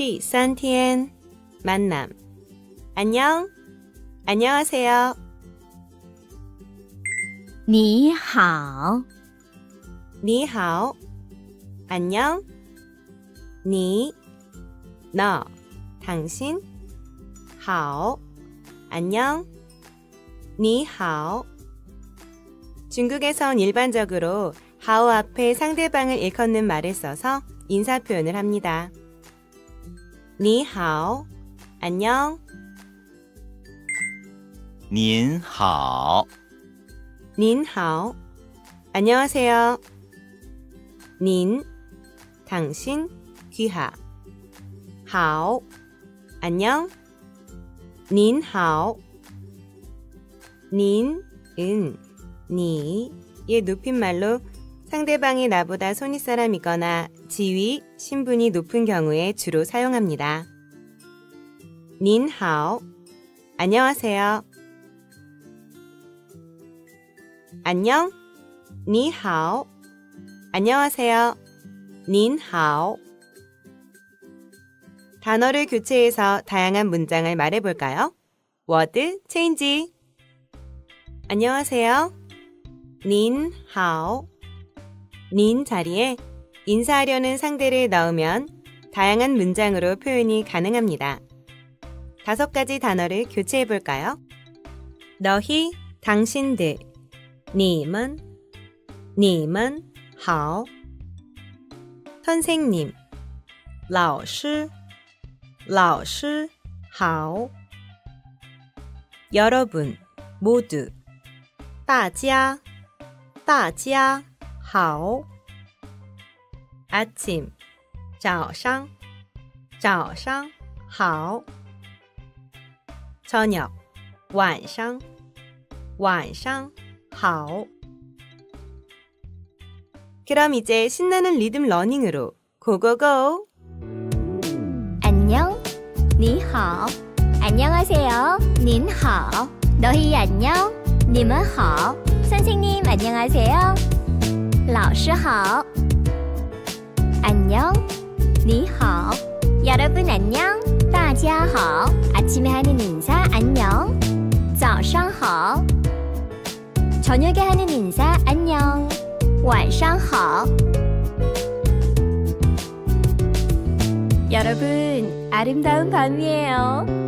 第三天 만남 안녕 안녕하세요 你好， 니하오 안녕 니 너, 당신 하오 안녕 니하오 중국에선 일반적으로 하오 앞에 상대방을 일컫는 말을 써서 인사 표현을 합니다. 니하오 안녕。 您好， 닌하오 안녕하세요. 닌 당신 귀하。 하오 안녕。 닌하오 닌은。 니의 높임말로 상대방이 나보다 손윗사람이거나 지위, 신분이 높은 경우에 주로 사용합니다. 您好 안녕하세요. 안녕 你好 안녕하세요. 您好 단어를 교체해서 다양한 문장을 말해볼까요? word change 안녕하세요. 닌하오 닌 자리에 인사하려는 상대를 넣으면 다양한 문장으로 표현이 가능합니다. 다섯 가지 단어를 교체해볼까요? 너희, 당신들, 님은, 님은, 好 선생님, 老师,老师,好 여러분, 모두, 大家,大家, 好 아침, 早上,早上,好 저녁, 晚上,晚上,好 그럼 이제 신나는 리듬 러닝으로 고고고! 안녕, 你好， 안녕하세요, 您好, 너희 안녕, 你们好, 선생님 안녕하세요, 老师好, 안녕, 你好, 여러분 안녕, 大家好, 아침에 하는 인사 안녕, 早上好, 저녁에 하는 인사 안녕, 晚上好. 여러분, 아름다운 밤이에요.